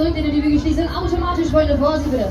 Zurück, denn die Bügel schließen automatisch, Freunde, vor Sie bitte.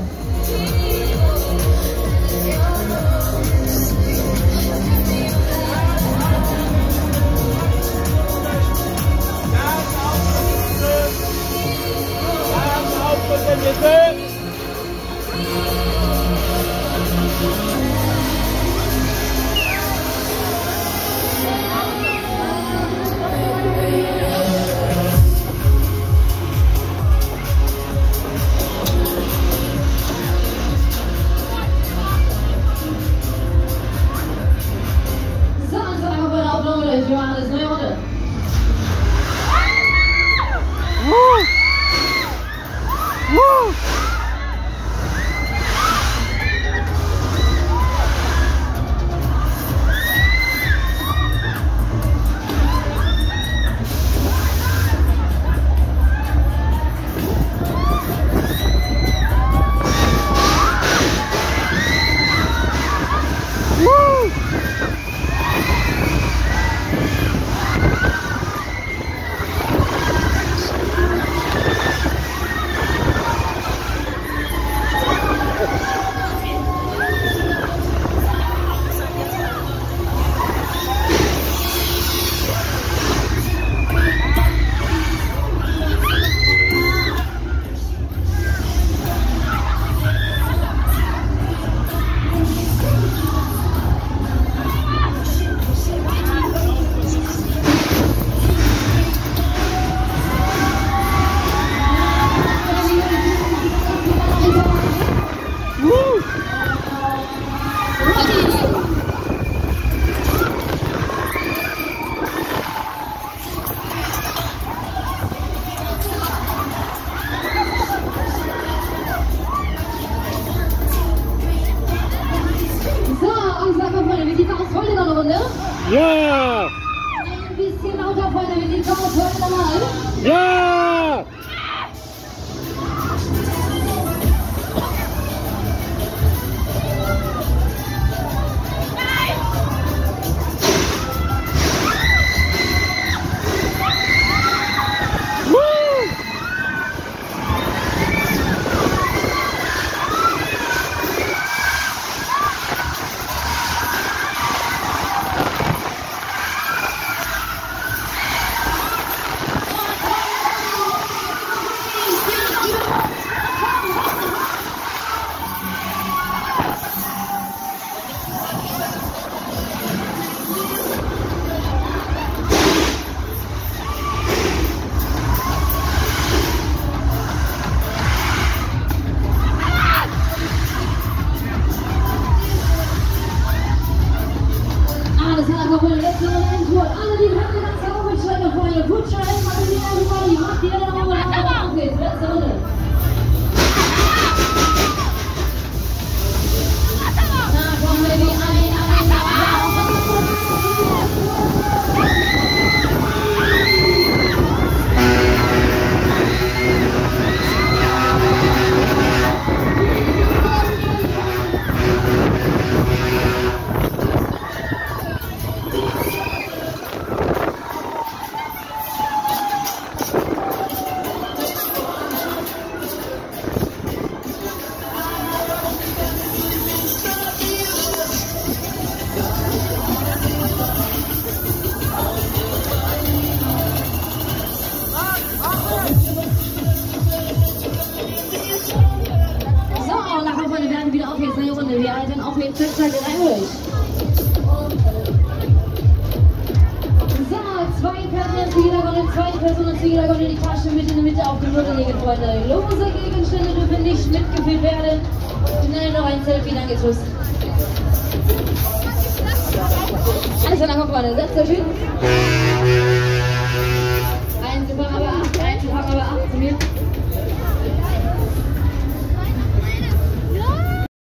Johannes Neuhode. Yeah! Auf jetzt Zeit durch. So, zwei Personen zu jeder zwei Personen zu jeder Runde, die Tasche mit in die Mitte auf die Runde legen, Freunde. Lose Gegenstände dürfen nicht mitgeführt werden. Schnell noch ein Selfie, danke, tschüss. Alles klar, nachher Freunde, setzt euch hin.